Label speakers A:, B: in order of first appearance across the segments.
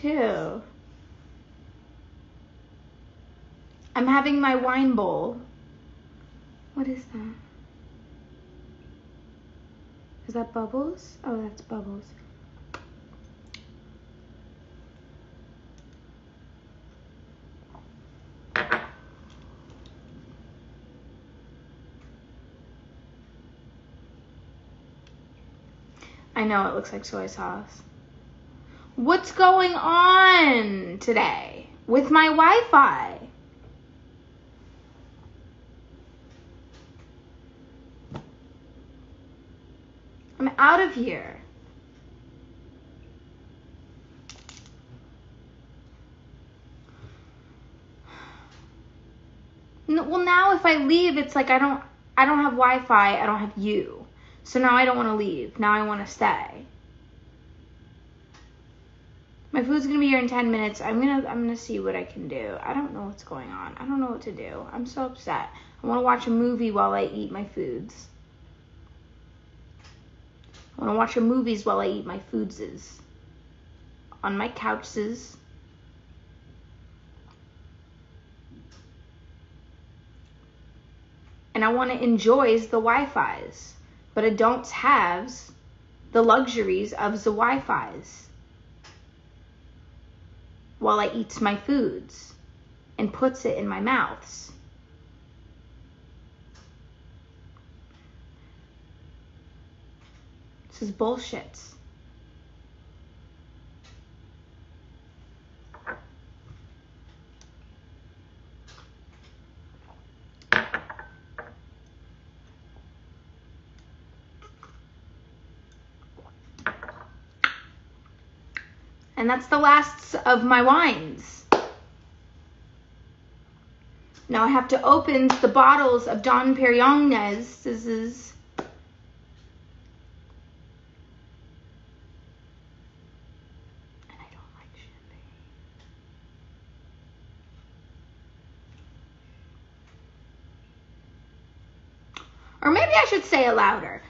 A: too. I'm having my wine bowl. What is that? Is that bubbles? Oh, that's bubbles. I know it looks like soy sauce. What's going on today with my Wi Fi? I'm out of here. Well, now if I leave, it's like I don't, I don't have Wi-Fi. I don't have you. So now I don't want to leave. Now I want to stay. My food's gonna be here in 10 minutes. I'm gonna, I'm gonna see what I can do. I don't know what's going on. I don't know what to do. I'm so upset. I want to watch a movie while I eat my foods. I want to watch your movies while I eat my foodses. On my couches. And I want to enjoy the Wi-Fi's. But I don't have the luxuries of the Wi-Fi's. While I eats my foods and puts it in my mouths. This is bullshit. And that's the last of my wines. Now I have to open the bottles of Don Perignones. This is. Or maybe I should say it louder.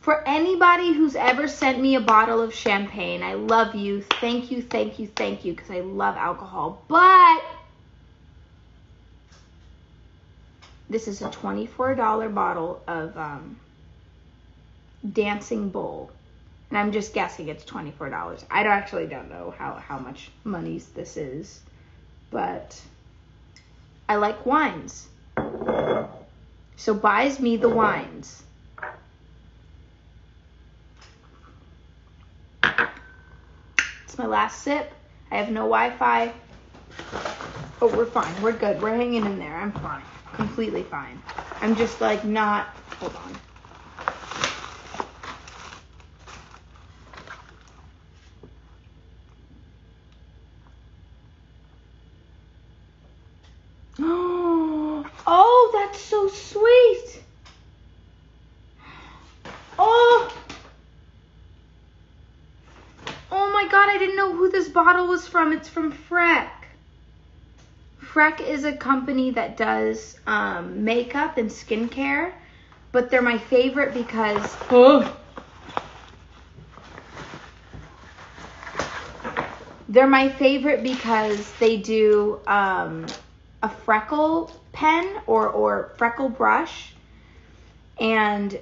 A: For anybody who's ever sent me a bottle of champagne, I love you. Thank you, thank you, thank you, because I love alcohol. But this is a $24 bottle of um, Dancing Bull. And I'm just guessing it's $24. I don't, actually don't know how, how much money this is. But I like wines. So buys me the wines. It's my last sip. I have no Wi-Fi. Oh, we're fine. We're good. We're hanging in there. I'm fine. Completely fine. I'm just like not. Hold on. Oh, that's so sweet. Oh. Oh my god, I didn't know who this bottle was from. It's from Freck. Freck is a company that does um, makeup and skincare, but they're my favorite because. Oh. They're my favorite because they do um, a freckle pen or, or freckle brush. And